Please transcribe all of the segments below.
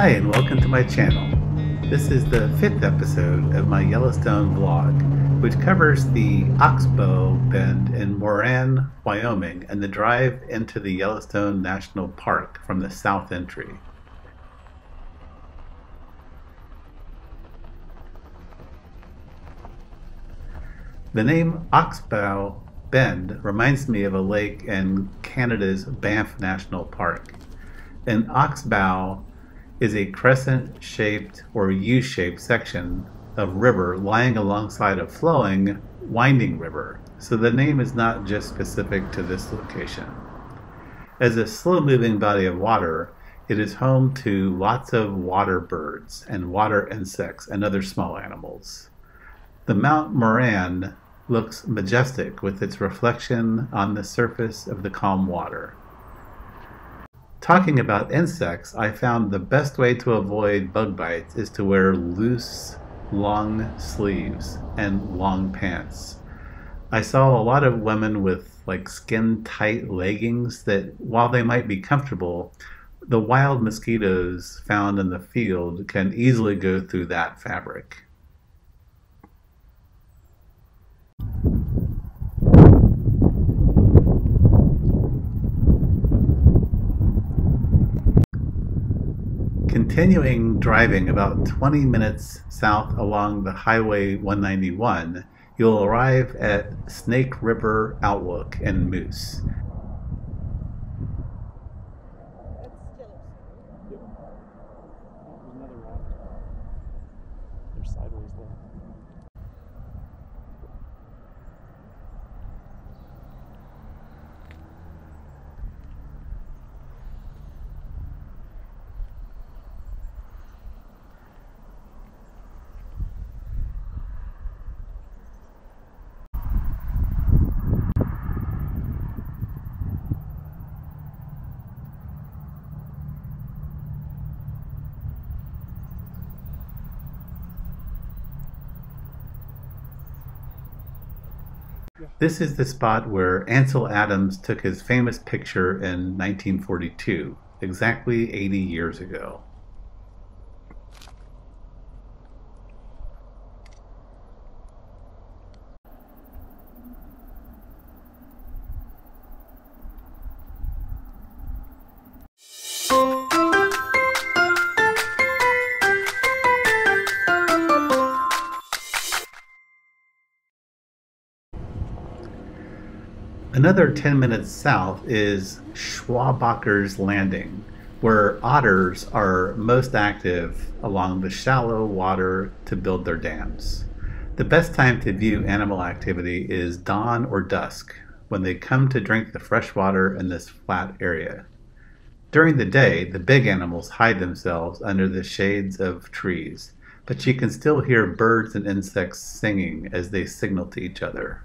Hi, and welcome to my channel. This is the fifth episode of my Yellowstone vlog, which covers the Oxbow Bend in Moran, Wyoming, and the drive into the Yellowstone National Park from the south entry. The name Oxbow Bend reminds me of a lake in Canada's Banff National Park. An oxbow is a crescent shaped or U shaped section of river lying alongside a flowing, winding river, so the name is not just specific to this location. As a slow moving body of water, it is home to lots of water birds and water insects and other small animals. The Mount Moran looks majestic with its reflection on the surface of the calm water. Talking about insects, I found the best way to avoid bug bites is to wear loose, long sleeves and long pants. I saw a lot of women with like skin tight leggings that, while they might be comfortable, the wild mosquitoes found in the field can easily go through that fabric. Continuing driving about 20 minutes south along the Highway 191, you'll arrive at Snake River Outlook in Moose. This is the spot where Ansel Adams took his famous picture in 1942, exactly 80 years ago. Another 10 minutes south is Schwabacher's Landing, where otters are most active along the shallow water to build their dams. The best time to view animal activity is dawn or dusk, when they come to drink the fresh water in this flat area. During the day, the big animals hide themselves under the shades of trees, but you can still hear birds and insects singing as they signal to each other.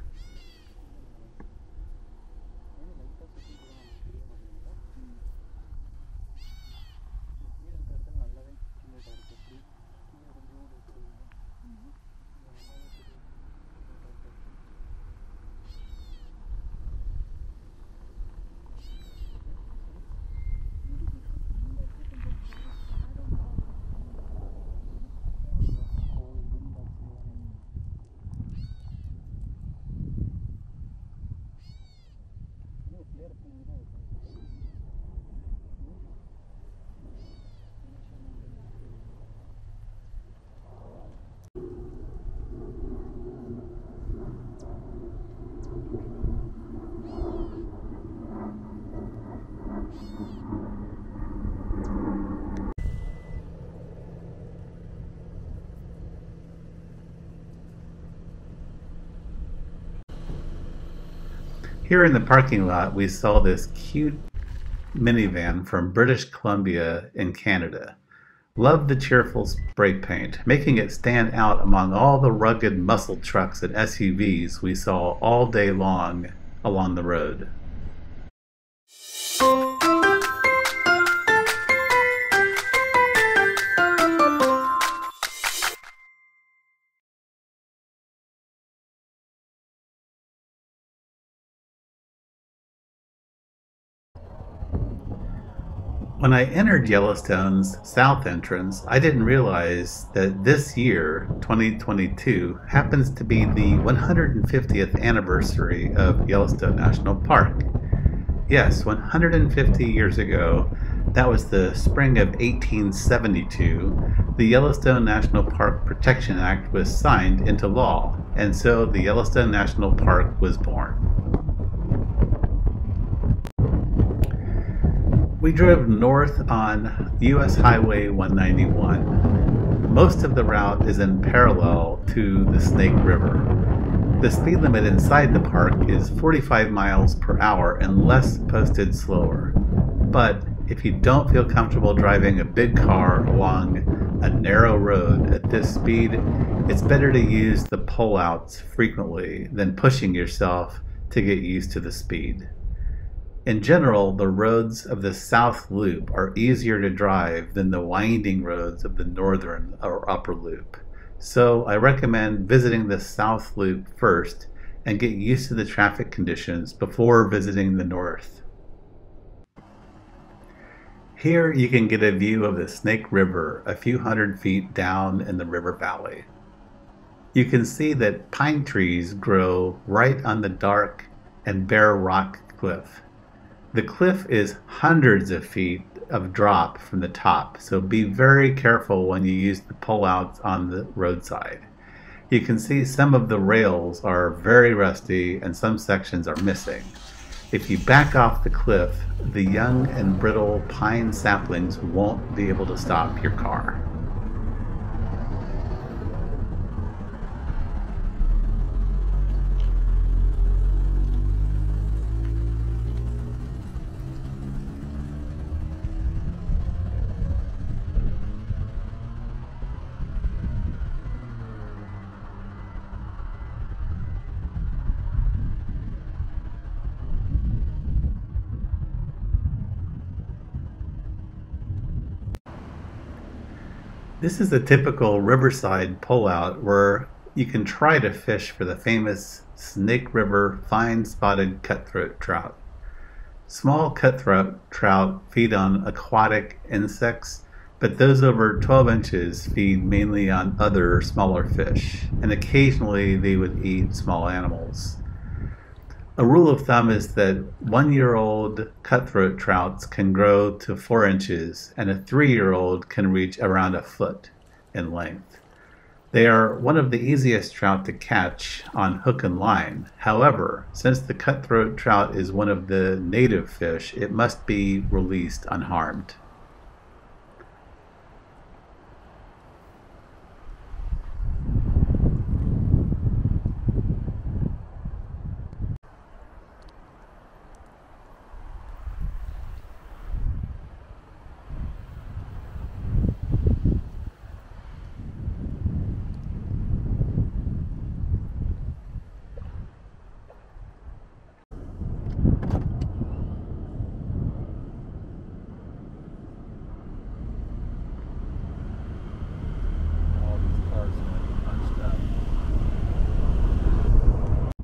Here in the parking lot, we saw this cute minivan from British Columbia in Canada. Love the cheerful spray paint, making it stand out among all the rugged muscle trucks and SUVs we saw all day long along the road. When I entered Yellowstone's south entrance, I didn't realize that this year, 2022, happens to be the 150th anniversary of Yellowstone National Park. Yes, 150 years ago, that was the spring of 1872, the Yellowstone National Park Protection Act was signed into law, and so the Yellowstone National Park was born. We drove north on US Highway 191. Most of the route is in parallel to the Snake River. The speed limit inside the park is 45 miles per hour unless posted slower. But if you don't feel comfortable driving a big car along a narrow road at this speed, it's better to use the pullouts frequently than pushing yourself to get used to the speed. In general, the roads of the South Loop are easier to drive than the winding roads of the Northern or Upper Loop. So I recommend visiting the South Loop first and get used to the traffic conditions before visiting the North. Here you can get a view of the Snake River a few hundred feet down in the river valley. You can see that pine trees grow right on the dark and bare rock cliff. The cliff is hundreds of feet of drop from the top, so be very careful when you use the pullouts on the roadside. You can see some of the rails are very rusty and some sections are missing. If you back off the cliff, the young and brittle pine saplings won't be able to stop your car. This is a typical riverside pullout where you can try to fish for the famous Snake River fine spotted cutthroat trout. Small cutthroat trout feed on aquatic insects, but those over 12 inches feed mainly on other smaller fish, and occasionally they would eat small animals. A rule of thumb is that one year old cutthroat trouts can grow to four inches, and a three year old can reach around a foot in length. They are one of the easiest trout to catch on hook and line. However, since the cutthroat trout is one of the native fish, it must be released unharmed.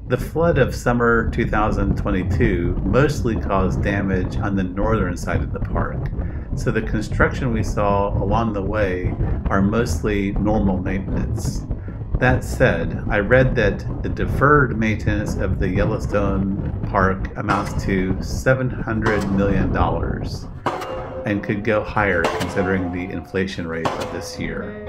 The flood of summer 2022 mostly caused damage on the northern side of the park, so the construction we saw along the way are mostly normal maintenance. That said, I read that the deferred maintenance of the Yellowstone Park amounts to $700 million and could go higher considering the inflation rate of this year.